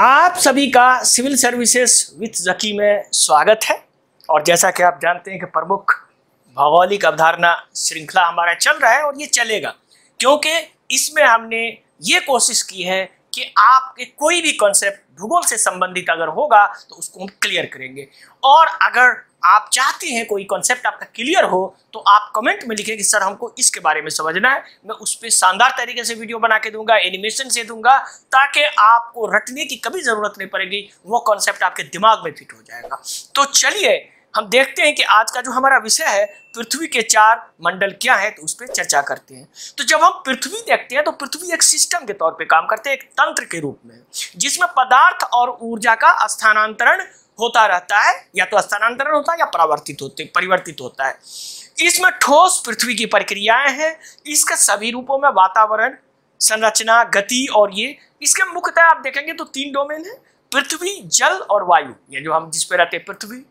आप सभी का सिविल सर्विसेज़ विथ जकी में स्वागत है। और जैसा कि आप जानते हैं कि प्रमुख भौगोलिक अवधारणा श्रृंखला हमारा चल रहा है और ये चलेगा, क्योंकि इसमें हमने ये कोशिश की है कि आपके कोई भी कॉन्सेप्ट भूगोल से संबंधित अगर होगा तो उसको हम क्लियर करेंगे। और अगर आप चाहते हैं कोई कॉन्सेप्ट आपका क्लियर हो तो आप कमेंट में लिखें कि, सर, हमको इसके बारे में समझना है। मैं उस पर शानदार तरीके से वीडियो बना के दूँगा एनिमेशन से दूँगा, ताकि आपको रटने की कभी ज़रूरत नहीं पड़ेगी, वो कॉन्सेप्ट आपके दिमाग में फिट हो जाएगा। तो चलिए, हम देखते हैं कि आज का जो हमारा विषय है, पृथ्वी के चार मंडल क्या है तो उस पर चर्चा करते हैं। तो जब हम पृथ्वी देखते हैं तो पृथ्वी एक सिस्टम के तौर पे काम करते हैं, एक तंत्र के रूप में, जिसमें पदार्थ और ऊर्जा का स्थानांतरण होता रहता है, या तो स्थानांतरण होता है या परावर्तित होते, परिवर्तित होता है। इसमें ठोस पृथ्वी की प्रक्रियाएँ हैं। इसके सभी रूपों में वातावरण, संरचना, गति और ये। इसके मुख्यतः आप देखेंगे तो तीन डोमेन है, पृथ्वी, जल और वायु। ये जो हम जिस पे रहते हैं, पृथ्वी,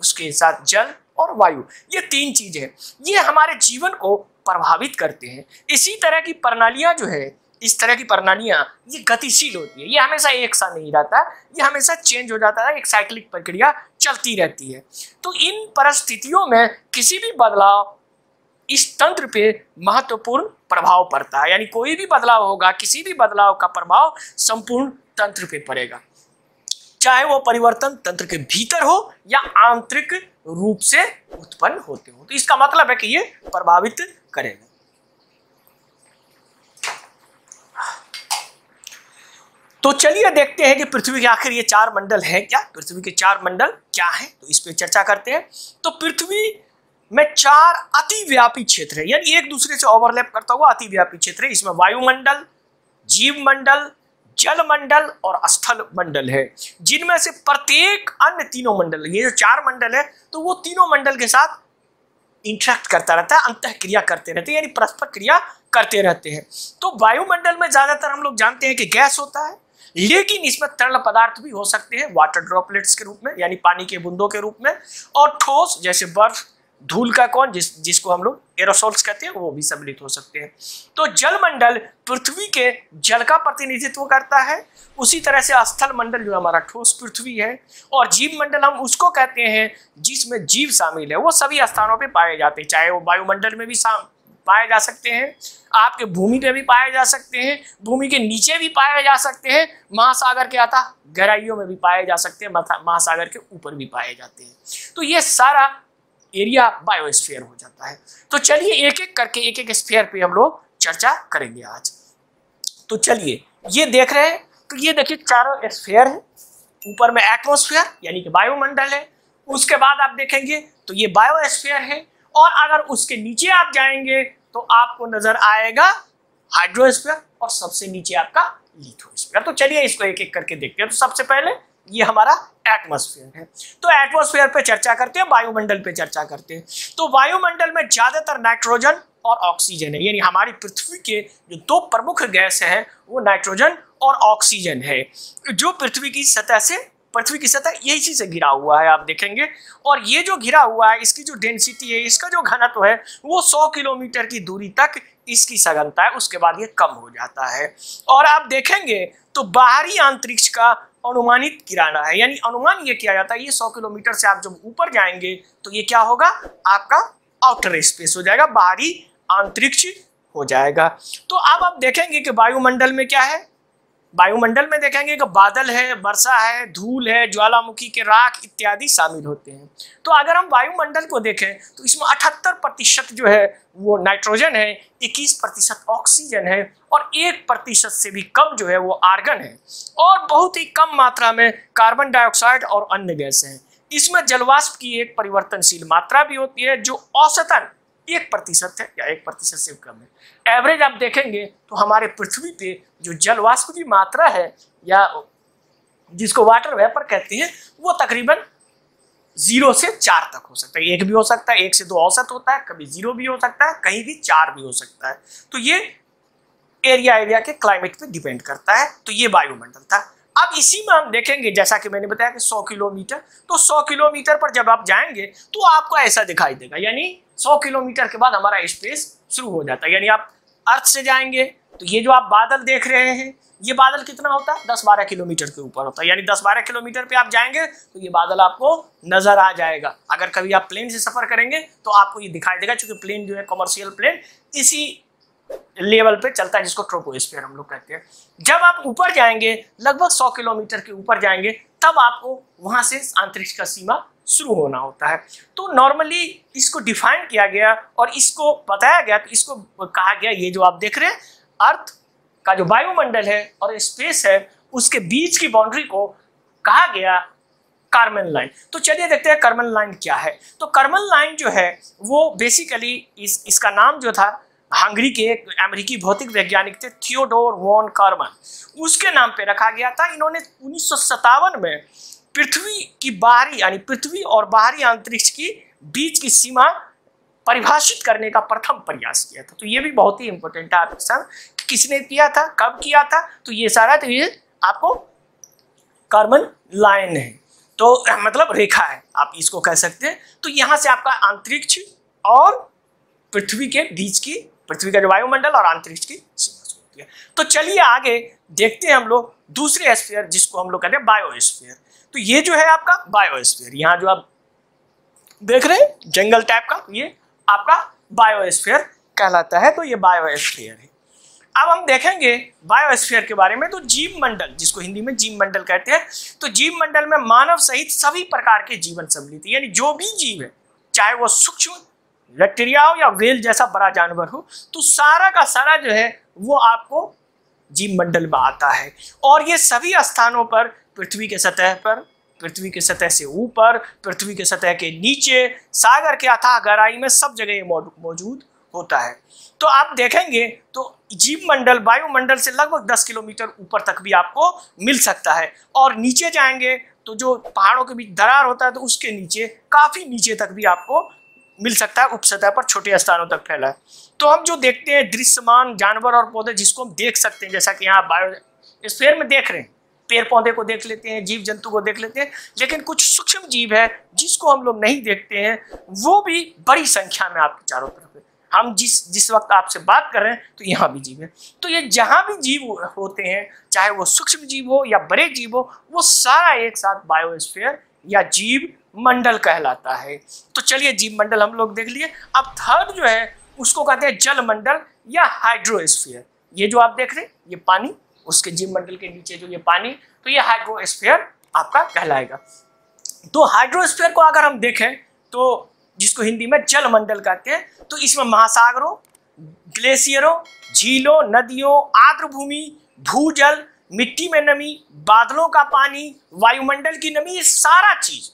उसके साथ जल और वायु। ये तीन चीज़ें हैं। ये हमारे जीवन को प्रभावित करते हैं। इसी तरह की प्रणालियाँ जो है इस तरह की प्रणालियाँ, ये गतिशील होती है, ये हमेशा एक सा नहीं रहता, ये हमेशा चेंज हो जाता है, एक साइक्लिक प्रक्रिया चलती रहती है। तो इन परिस्थितियों में किसी भी बदलाव इस तंत्र पे महत्वपूर्ण प्रभाव पड़ता है, यानी कोई भी बदलाव होगा, किसी भी बदलाव का प्रभाव संपूर्ण तंत्र पे पड़ेगा। चाहे वो परिवर्तन तंत्र के भीतर हो या आंतरिक रूप से उत्पन्न होते हो। तो इसका मतलब है कि ये प्रभावित करेगा। तो चलिए देखते हैं कि पृथ्वी के आखिर ये चार मंडल है क्या? पृथ्वी के चार मंडल क्या है? तो इस पर चर्चा करते हैं। तो पृथ्वी में चार अतिव्यापी क्षेत्र है। यानी एक दूसरे से ओवरलैप करता हुआ अतिव्यापी क्षेत्र है। इसमें वायुमंडल जीव मंडल जल मंडल और स्थल मंडल है। जिनमें से प्रत्येक अन्य तीनों मंडल, ये जो चार मंडल है तो वो तीनों मंडल के साथ इंटरेक्ट करता रहता है अंत क्रिया करते रहते हैं, यानी परस्पर क्रिया करते रहते हैं। तो वायुमंडल में ज़्यादातर हम लोग जानते हैं कि गैस होता है लेकिन इसमें तरल पदार्थ भी हो सकते हैं वाटर ड्रॉपलेट्स के रूप में, यानी पानी के बूंदों के रूप में, और ठोस, जैसे बर्फ़, धूल का कौन, जिस, जिसको हम लोग एरोसोल्स कहते हैं, वो भी सम्मिलित हो सकते हैं। तो जलमंडल पृथ्वी के जल का प्रतिनिधित्व करता है। उसी तरह से स्थल मंडल जो हमारा ठोस पृथ्वी है, और जीव मंडल हम उसको कहते हैं जिसमें जीव शामिल है। वो सभी स्थानों पे पाए जाते हैं, चाहे वो वायुमंडल में भी पाए जा सकते हैं, आपके भूमि पे भी पाए जा सकते हैं, भूमि के नीचे भी पाए जा सकते हैं, महासागर के आता गहराइयों में भी पाए जा सकते हैं महासागर के ऊपर भी पाए जाते हैं। तो ये सारा एरिया बायोस्फीयर हो जाता है। तो चलिए एक एक करके एक एक स्फीयर पे हम लोग चर्चा करेंगे आज। तो चलिए, ये देख रहे हैं तो ये देखिए चारों स्फीयर है, ऊपर में एटमोस्फेयर, यानी कि वायुमंडल है, उसके बाद आप देखेंगे तो ये बायोस्फीयर है, और अगर उसके नीचे आप जाएँगे तो आपको नज़र आएगा हाइड्रोस्फीयर और सबसे नीचे आपका लिथोस्फीयर। तो चलिए इसको एक एक करके देखते हैं। तो सबसे पहले ये हमारा एटमॉस्फेयर है। तो एटमॉस्फेयर पे चर्चा करते हैं, वायुमंडल पे चर्चा करते हैं। तो वायुमंडल में ज़्यादातर नाइट्रोजन और ऑक्सीजन है। यानी हमारी पृथ्वी के जो दो प्रमुख गैस है, वो नाइट्रोजन और ऑक्सीजन है। जो पृथ्वी की सतह से पृथ्वी की सतह यही चीज़ से घिरा हुआ है, आप देखेंगे। और ये जो घिरा हुआ है, इसकी जो डेंसिटी है, इसका जो घनत्व है, वो 100 किलोमीटर की दूरी तक इसकी सघनता है, उसके बाद ये कम हो जाता है। और आप देखेंगे तो बाहरी अंतरिक्ष का अनुमानित किराना है, यानी अनुमान ये किया जाता है, ये 100 किलोमीटर से आप जब ऊपर जाएँगे तो ये क्या होगा? आपका आउटर स्पेस हो जाएगा, बाहरी अंतरिक्ष हो जाएगा। तो अब आप देखेंगे कि वायुमंडल में क्या है? वायुमंडल में देखेंगे कि बादल है, वर्षा है, धूल है, ज्वालामुखी के राख इत्यादि शामिल होते हैं। तो अगर हम वायुमंडल को देखें तो इसमें अठहत्तर प्रतिशत जो है, वो नाइट्रोजन है, इक्कीस प्रतिशत ऑक्सीजन है, और एक प्रतिशत से भी कम जो है, वो आर्गन है। और बहुत ही कम मात्रा में कार्बन डाइऑक्साइड और अन्य गैस हैं। इसमें जलवाष्प की एक परिवर्तनशील मात्रा भी होती है, जो औसतन एक प्रतिशत है या एक प्रतिशत से कम है। एवरेज आप देखेंगे तो हमारे पृथ्वी पे जो जल वाष्प की मात्रा है या जिसको वाटर वेपर कहते हैं, वो तकरीबन ज़ीरो से चार तक हो सकता है। एक भी हो सकता है, एक से दो औसत होता है, कभी ज़ीरो भी हो सकता है, कहीं भी चार भी हो सकता है। तो ये एरिया एरिया के क्लाइमेट पे डिपेंड करता है। तो ये वायुमंडल था। अब इसी में हम देखेंगे, जैसा कि मैंने बताया कि 100 किलोमीटर तो 100 किलोमीटर पर जब आप जाएँगे तो आपको ऐसा दिखाई देगा, यानी 100 किलोमीटर के बाद हमारा स्पेस शुरू हो जाता है। यानी आप अर्थ से जाएँगे तो ये जो आप बादल देख रहे हैं, ये बादल कितना होता है? दस बारह किलोमीटर के ऊपर होता है। यानी दस बारह किलोमीटर पे आप जाएँगे तो ये बादल आपको नज़र आ जाएगा। अगर कभी आप प्लेन से सफ़र करेंगे तो आपको ये दिखाई देगा क्योंकि प्लेन जो है कमर्शियल प्लेन इसी लेवल पे चलता है, जिसको ट्रोपोस्फीयर हम लोग कहते हैं। जब आप ऊपर जाएँगे, लगभग सौ किलोमीटर के ऊपर जाएँगे, तब आपको वहाँ से अंतरिक्ष का सीमा शुरू होना होता है। तो नॉर्मली इसको डिफाइन किया गया और इसको बताया गया तो इसको कहा गया, ये जो आप देख रहे हैं अर्थ का जो वायुमंडल है और स्पेस है, उसके बीच की बाउंड्री को कहा गया कार्मन लाइन तो चलिए देखते हैं कार्मन लाइन क्या है। तो कार्मन लाइन जो है, वो बेसिकली इस, इसका नाम जो था हंगरी के एक अमेरिकी भौतिक वैज्ञानिक थे, थियोडोर वॉन कार्मन। उसके नाम पे रखा गया था। इन्होंने उन्नीस सौ सत्तावन में पृथ्वी की बाहरी, यानी पृथ्वी और बाहरी अंतरिक्ष की बीच की सीमा परिभाषित करने का प्रथम प्रयास किया था। तो ये भी बहुत ही इंपॉर्टेंट है आपके साथ कि किसने किया था, कब किया था तो ये सारा तो ये आपको कार्बन लाइन है। तो मतलब रेखा है, आप इसको कह सकते हैं। तो यहाँ से आपका अंतरिक्ष और पृथ्वी के बीच की पृथ्वी का जो वायुमंडल और अंतरिक्ष की सीमा शुरू होती है। तो चलिए आगे देखते हैं हम लोग दूसरे स्फीयर जिसको हम लोग कहते हैं बायोस्फीयर तो ये जो है आपका बायोस्फीयर यहाँ जो आप देख रहे हैं, जंगल टाइप का, ये आपका बायोस्फीयर कहलाता है तो ये बायोस्फीयर है। अब हम देखेंगे बायोस्फीयर के बारे में तो जीव मंडल जिसको हिंदी में जीव मंडल कहते हैं तो जीव मंडल में मानव सहित सभी प्रकार के जीवन सम्मिलित यानी जो भी जीव है, चाहे वो सूक्ष्म बैक्टीरिया हो या वेल जैसा बड़ा जानवर हो तो सारा का सारा जो है, वो आपको जीव मंडल में आता है। और ये सभी स्थानों पर, पृथ्वी के सतह पर, पृथ्वी के सतह से ऊपर, पृथ्वी के सतह के नीचे, सागर के अथाह गहराई में सब जगह ये मौजूद होता है। तो आप देखेंगे तो जीव मंडल वायुमंडल से लगभग 10 किलोमीटर ऊपर तक भी आपको मिल सकता है। और नीचे जाएँगे तो जो पहाड़ों के बीच दरार होता है तो उसके नीचे, काफ़ी नीचे तक भी आपको मिल सकता है, उपसतह पर छोटे स्थानों तक फैला है। तो हम जो देखते हैं, दृश्यमान जानवर और पौधे जिसको हम देख सकते हैं, जैसा कि यहाँ बायो स्पेयर में देख रहे हैं। पेड़ पौधे को देख लेते हैं जीव जंतु को देख लेते हैं, लेकिन कुछ सूक्ष्म जीव है, जिसको हम लोग नहीं देखते हैं, वो भी बड़ी संख्या में आपके चारों तरफ़ है। हम जिस जिस वक्त आपसे बात कर रहे हैं तो यहाँ भी जीव है। तो ये जहाँ भी जीव होते हैं, चाहे वो सूक्ष्म जीव हो या बड़े जीव हो, वो सारा एक साथ बायोस्फेयर या जीव मंडल कहलाता है। तो चलिए जीव मंडल हम लोग देख लिए। अब थर्ड जो है, उसको कहते हैं जल मंडल या हाइड्रोस्फीयर ये जो आप देख रहे हैं, ये पानी, उसके जीव मंडल के नीचे जो ये पानी तो ये हाइड्रोस्फीयर आपका कहलाएगा। तो हाइड्रोस्फीयर को अगर हम देखें तो जिसको हिंदी में जल मंडल कहते हैं तो इसमें महासागरों, ग्लेशियरों, झीलों, नदियों आर्द्र भूमि भूजल, मिट्टी में नमी, बादलों का पानी, वायुमंडल की नमी, ये सारा चीज़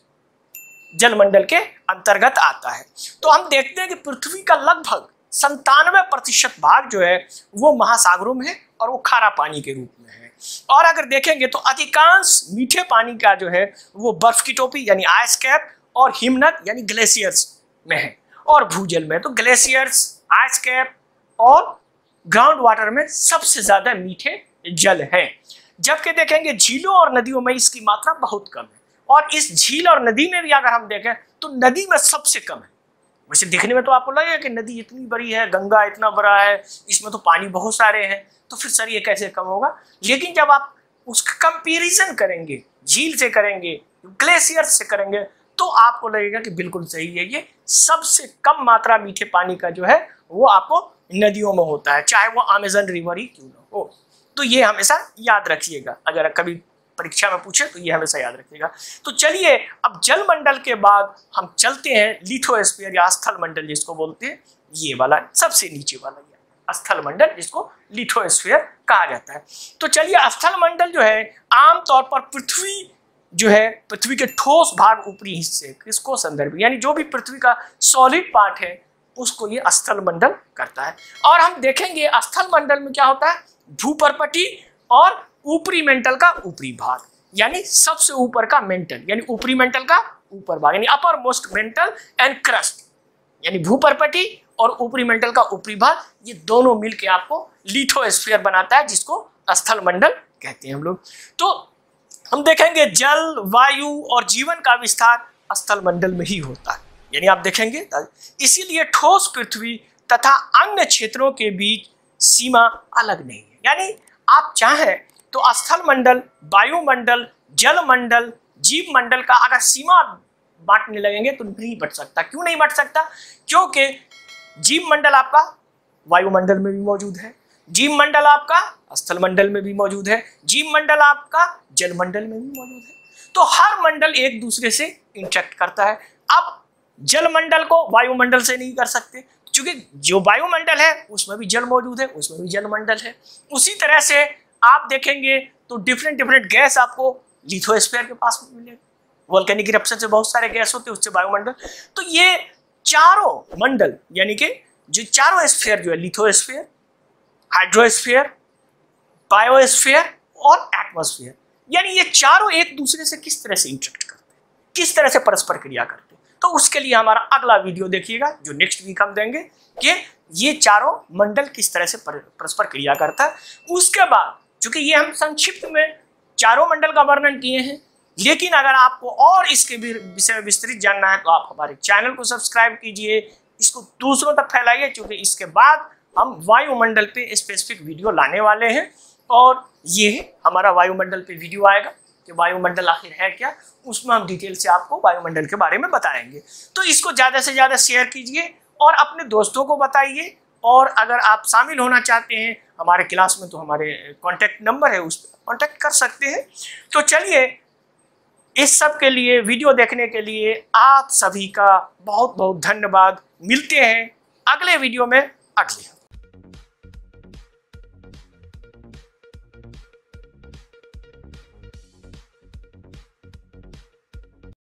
जलमंडल के अंतर्गत आता है। तो हम देखते हैं कि पृथ्वी का लगभग संतानवे प्रतिशत भाग जो है, वो महासागरों में है और वो खारा पानी के रूप में है। और अगर देखेंगे तो अधिकांश मीठे पानी का जो है, वो बर्फ़ की टोपी यानी आइस कैप और हिमनद यानी ग्लेशियर्स में है। और भूजल में तो ग्लेशियर्स आइस कैप और ग्राउंड वाटर में सबसे ज़्यादा मीठे जल है। जबकि देखेंगे झीलों और नदियों में इसकी मात्रा बहुत कम है। और इस झील और नदी में भी अगर हम देखें तो नदी में सबसे कम है। वैसे देखने में तो आपको लगेगा कि नदी इतनी बड़ी है, गंगा इतना बड़ा है, इसमें तो पानी बहुत सारे हैं तो फिर सर ये कैसे कम होगा? लेकिन जब आप उसका कंपेरिजन करेंगे, झील से करेंगे ग्लेशियर से करेंगे तो आपको लगेगा कि बिल्कुल सही है। ये सबसे कम मात्रा मीठे पानी का जो है, वो आपको नदियों में होता है, चाहे वो अमेजन रिवर ही क्यों ना हो। तो ये हमेशा याद रखिएगा। अगर कभी परीक्षा में पूछे तो ये हमेशा याद रखिएगा। तो चलिए, अब जल मंडल के बाद हम चलते हैं लिथोस्फीयर या स्थल मंडल जिसको बोलते हैं। ये वाला, सबसे नीचे वाला, ये स्थल मंडल जिसको लिथोस्फीयर कहा जाता है। तो चलिए, स्थल मंडल जो है, आमतौर पर पृथ्वी जो है, पृथ्वी के ठोस भाग ऊपरी हिस्से किसको संदर्भ यानी जो भी पृथ्वी का सॉलिड पार्ट है, उसको ये स्थल मंडल करता है। और हम देखेंगे, स्थल मंडल में क्या होता है? भूपरपटी और ऊपरी मेंटल का ऊपरी भाग, यानी सबसे ऊपर का मेंटल, यानी ऊपरी मेंटल का ऊपर भाग, यानी upper most mantle and crust यानी भूपरपटी और ऊपरी मेंटल का ऊपरी भाग, ये दोनों मिलके आपको लिथोस्फीयर बनाता है, जिसको स्थल मंडल कहते हैं हम लोग। तो हम देखेंगे जल, वायु और जीवन का विस्तार स्थल मंडल में ही होता है। यानी आप देखेंगे, इसीलिए ठोस पृथ्वी तथा अन्य क्षेत्रों के बीच सीमा अलग नहीं है। यानी आप चाहें तो स्थल मंडल वायुमंडल जल मंडल जीव मंडल का अगर सीमा बांटने लगेंगे तो नहीं बट सकता। क्यों नहीं बट सकता? क्योंकि जीव मंडल आपका वायुमंडल में भी मौजूद है जीव मंडल आपका स्थल मंडल में भी मौजूद है जीव मंडल आपका जल मंडल में भी मौजूद है। तो हर मंडल एक दूसरे से इंटरेक्ट करता है। अब जल मंडल को वायुमंडल से नहीं कर सकते, क्योंकि जो वायुमंडल है, उसमें भी जल मौजूद है, उसमें भी जल मंडल है। उसी तरह से आप देखेंगे तो डिफरेंट डिफरेंट गैस आपको लिथोस्फेयर के पास मिलेगा। वोल्केनिक इरप्शन से बहुत सारे गैस होते हैं, उससे वायुमंडल तो ये चारों मंडल, यानी कि जो चारों स्फेयर जो है लिथोस्फेयर हाइड्रोस्फेयर बायोस्फेयर और एटमोस्फेयर यानी ये चारों एक दूसरे से किस तरह से इंटरेक्ट करते हैं, किस तरह से परस्पर क्रिया करते हैं। तो उसके लिए हमारा अगला वीडियो देखिएगा, जो नेक्स्ट वीक हम देंगे, कि ये चारों मंडल किस तरह से परस्पर क्रिया करता है। उसके बाद चूँकि ये हम संक्षिप्त में चारों मंडल का वर्णन किए हैं, लेकिन अगर आपको और इसके विषय में विस्तृत जानना है तो आप हमारे चैनल को सब्सक्राइब कीजिए, इसको दूसरों तक फैलाइए क्योंकि इसके बाद हम वायुमंडल पे स्पेसिफिक वीडियो लाने वाले हैं, और ये हमारा वायुमंडल पे वीडियो आएगा कि वायुमंडल आखिर है क्या, उसमें हम डिटेल से आपको वायुमंडल के बारे में बताएँगे। तो इसको ज़्यादा से ज़्यादा शेयर कीजिए और अपने दोस्तों को बताइए और अगर आप शामिल होना चाहते हैं हमारे क्लास में तो हमारे कॉन्टैक्ट नंबर है, उस पर कॉन्टैक्ट कर सकते हैं। तो चलिए, इस सब के लिए वीडियो देखने के लिए आप सभी का बहुत बहुत धन्यवाद। मिलते हैं अगले वीडियो में। अगले